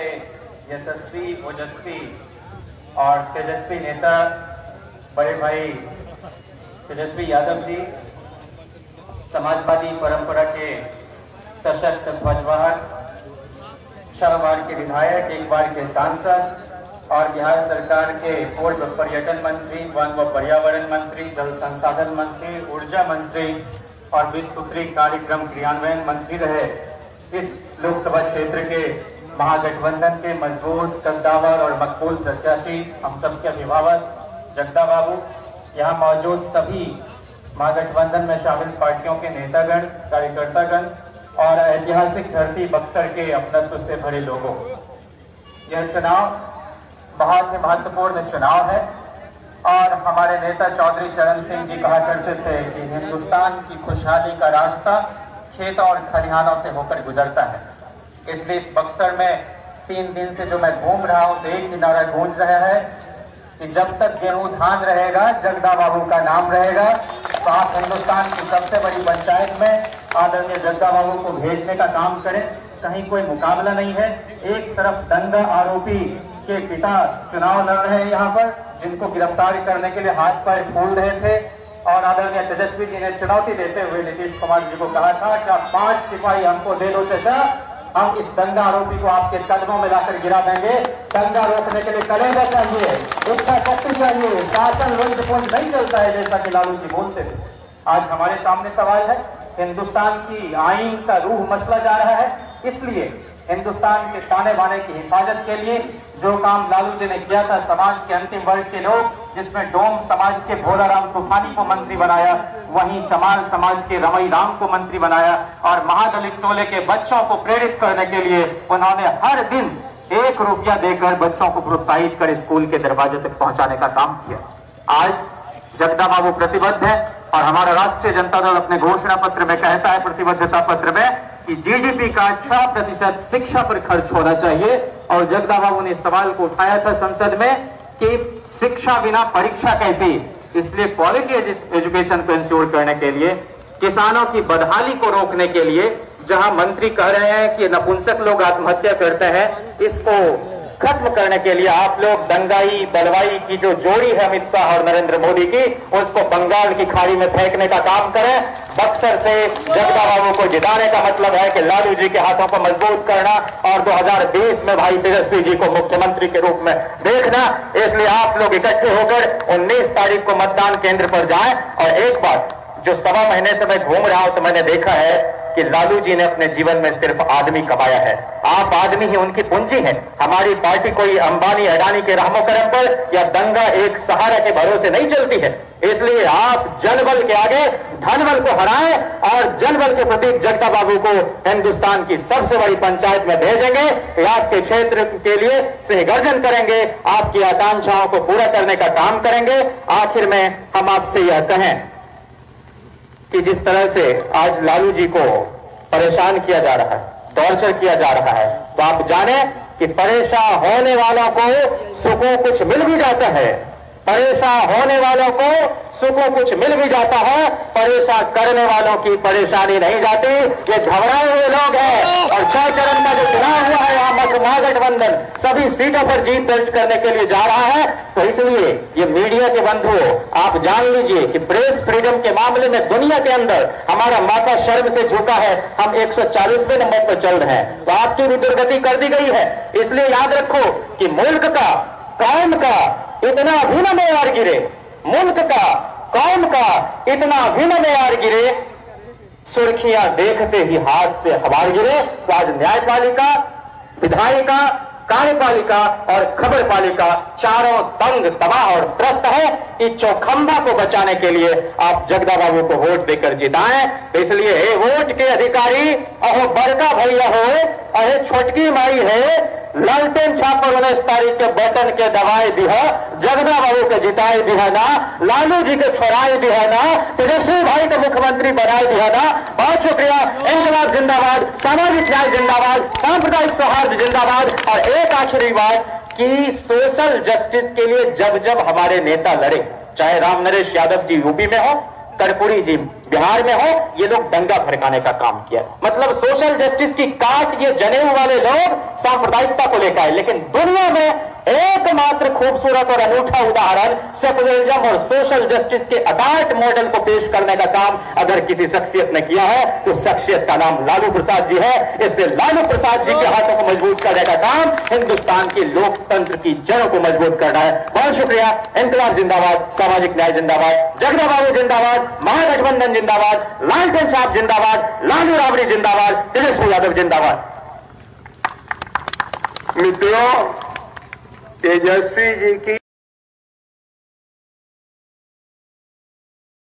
यशस्वी, ओजस्वी और तेजस्वी नेता बड़े भाई तेजस्वी यादव जी, समाजवादी परंपरा के सशक्त ध्वजवाहक छह बार के विधायक एक बार के सांसद और बिहार सरकार के पूर्व पर्यटन मंत्री वन व पर्यावरण मंत्री, जल संसाधन मंत्री, ऊर्जा मंत्री और विश्व कार्यक्रम क्रियान्वयन मंत्री रहे। इस लोकसभा क्षेत्र के महागठबंधन के मज़बूत, कद्दावर और मकबूल प्रत्याशी हम सबके अभिभावक जगदा बाबू, यहाँ मौजूद सभी महागठबंधन में शामिल पार्टियों के नेतागण, कार्यकर्तागण और ऐतिहासिक धरती बक्सर के अपनत्व से भरे लोगों। यह चुनाव बहुत ही महत्वपूर्ण चुनाव है और हमारे नेता चौधरी चरण सिंह जी कहा करते थे कि हिंदुस्तान की खुशहाली का रास्ता खेतों और खलिहानों से होकर गुजरता है। इसलिए बक्सर में तीन दिन से जो मैं घूम रहा हूँ तो एक ही नारा गूंज रहा है कि जब तक गेहूँ धान रहेगा जगदा बाबू का नाम रहेगा तो आप हिंदुस्तान की सबसे बड़ी पंचायत में आदरणीय जगदा बाबू को भेजने का काम करें। कहीं कोई मुकाबला नहीं है। एक तरफ़ दंगा आरोपी के पिता चुनाव लड़ रहे हैं यहाँ पर, जिनको गिरफ़्तार करने के लिए हाथ पर फूल रहे थे, और आदरणीय तेजस्वी जी ने चुनौती देते हुए नीतीश कुमार जी को कहा था कि आप पाँच सिपाही हमको दे दो, चाचा। हम इस दंगा आरोपी को आपके कदमों में लाकर गिरा देंगे। दंगा रोकने के लिए कलेजा चाहिए इच्छा शक्ति चाहिए शासन रंगपुंज नहीं चलता है जैसा कि लालू जी बोलते थे आज हमारे सामने सवाल है, हिंदुस्तान की आइन का रूह मसला जा रहा है। इसलिए हिंदुस्तान के ताने बाने की हिफाजत के लिए जो काम लालू जी ने किया था, समाज के अंतिम वर्ग के लोग जिसमें डोम समाज के भोलाराम तूफानी को मंत्री बनाया, वहीं चमार समाज के रमई राम को मंत्री बनाया और महादलित टोले के बच्चों को प्रेरित करने के लिए उन्होंने हर दिन एक रुपया देकर बच्चों को प्रोत्साहित कर स्कूल के दरवाजे तक पहुँचाने का काम किया। आज जगदा बाबू प्रतिबद्ध है और हमारा राष्ट्रीय जनता दल अपने घोषणा पत्र में कहता है, प्रतिबद्धता पत्र में, कि जीडीपी का छह प्रतिशत शिक्षा पर खर्च होना चाहिए और जगदा बाबू ने सवाल को उठाया था संसद में कि शिक्षा बिना परीक्षा कैसी? इसलिए क्वालिटी एजुकेशन को इंश्योर करने के लिए, किसानों की बदहाली को रोकने के लिए, जहाँ मंत्री कह रहे हैं कि नपुंसक लोग आत्महत्या करते हैं, इसको खत्म करने के लिए आप लोग दंगाई, बलवाई की जो जोड़ी है अमित शाह और नरेंद्र मोदी की, उसको बंगाल की खाड़ी में फेंकने का काम करें। बक्सर से जगदा बाबू को जिताने का मतलब है कि लालू जी के हाथों को मज़बूत करना और 2020 में भाई तेजस्वी जी को मुख्यमंत्री के रूप में देखना। इसलिए आप लोग इकट्ठे होकर 19 तारीख को मतदान केंद्र पर जाएँ। और एक बार जो सवा महीने से मैं घूम रहा हूँ तो मैंने देखा है कि लालू जी ने अपने जीवन में सिर्फ़ आदमी कमाया है। आप आदमी ही उनकी पूंजी है। हमारी पार्टी कोई अंबानी, अडानी के रहमो करम पर या दंगा एक सहारा के भरोसे नहीं चलती है। इसलिए आप जनबल के आगे धनबल को हराएँ और जनबल के प्रतीक जगता बाबू को हिंदुस्तान की सबसे बड़ी पंचायत में भेजेंगे। आपके क्षेत्र के लिए सिंह गर्जन करेंगे। आपकी आकांक्षाओं को पूरा करने का काम करेंगे। आखिर में हम आपसे यह कहें कि जिस तरह से आज लालू जी को परेशान किया जा रहा है टॉर्चर किया जा रहा है तो आप जाने कि परेशान होने वालों को सुकून कुछ मिल भी जाता है। परेशान होने वालों को सुकून कुछ मिल भी जाता है। परेशान करने वालों की परेशानी नहीं जाती। ये घबराए हुए लोग हैं। और छह चरण का जो महागठबंधन सभी सीटों पर जीत दर्ज करने के लिए जा रहा है। तो इसलिए ये मीडिया के बंधुओं, आप जान लीजिए कि प्रेस फ्रीडम के मामले में दुनिया के अंदर हमारा माथा शर्म से झुका है। हम 140वें नंबर पर चल रहे हैं। तो आपकी भी दुर्गति कर दी गई है। इसलिए याद रखो कि मुल्क का, कौम का इतना भी न मेयार गिरे। मुल्क का, कौम का इतना भी न मेयार गिरे। सुर्खियाँ देखते ही हाथ से हवार गिरे। तो आज न्यायपालिका विधायिका, कार्यपालिका और खबर पालिका चारों दंग, तबाह और त्रस्त है इस चौखंबा को बचाने के लिए आप जगदा बाबू को वोट देकर जिताएँ। इसलिए वोट के अधिकारी, अहो बड़का भैया हो, अहे छोटकी माई है लालटेन छाप पर उन्नीस तारीख के बटन के दवाई दिया जगदा बाबू के जिताई दिया ना। लालू जी के छोड़ाई दिया ना। तेजस्वी भाई के मुख्यमंत्री बनाए दिया ना। बहुत शुक्रिया। इंकलाब जिंदाबाद, सामाजिक न्याय जिंदाबाद, सांप्रदायिक सौहार्द जिंदाबाद। और एक आखिरी बात कि सोशल जस्टिस के लिए जब जब हमारे नेता लड़े, चाहे राम नरेश यादव जी यूपी में हो कर्पूरी जी, बिहार में हो, ये लोग दंगा भड़काने का काम किया। मतलब सोशल जस्टिस की काट ये जनेऊ वाले लोग सांप्रदायिकता को लेकर आए, लेकिन दुनिया में एकमात्र खूबसूरत और अनूठा उदाहरण सेकुलरिज्म और सोशल जस्टिस के अडाल्ट मॉडल को पेश करने का काम अगर किसी शख्सियत ने किया है तो शख्सियत का नाम लालू प्रसाद जी है। इसलिए लालू प्रसाद जी के हाथों को मज़बूत करने का काम हिंदुस्तान के लोकतंत्र की जड़ों को मज़बूत करना है। बहुत शुक्रिया। इंकलाब जिंदाबाद, सामाजिक न्याय जिंदाबाद जगदा बाबू जिंदाबाद, महागठबंधन जिंदाबाद लालटेन साहब जिंदाबाद, लालू राबड़ी जिंदाबाद तेजस्वी यादव जिंदाबाद। मित्रों तेजस्वी जी की